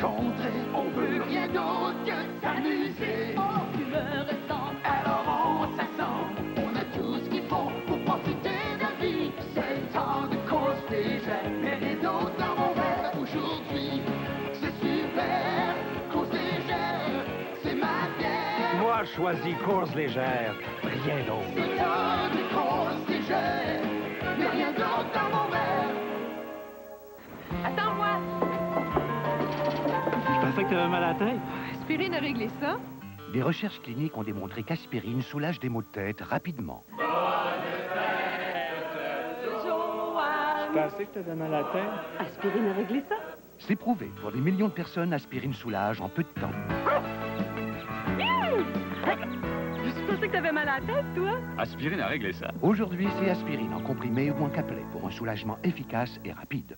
rencontrer. On veut rien d'autre que s'amuser? Oh, tu me ressembles. Alors on s'assemble. On a tout ce qu'il faut pour profiter de la vie. C'est le temps de course déjà. Mais les autres dans mon verre aujourd'hui. C'est super. Course légère. C'est ma bière. Moi, choisis course légère. Rien d'autre. Pensais que t'avais mal à la tête. Aspirine a réglé ça. Des recherches cliniques ont démontré qu'aspirine soulage des maux de tête rapidement. Je pensais que t'avais mal à la tête. Aspirine a réglé ça. C'est prouvé. Pour des millions de personnes, aspirine soulage en peu de temps. Je pensais que t'avais mal à la tête, toi. Aspirine a réglé ça. Aujourd'hui, c'est aspirine en comprimé ou en caplet pour un soulagement efficace et rapide.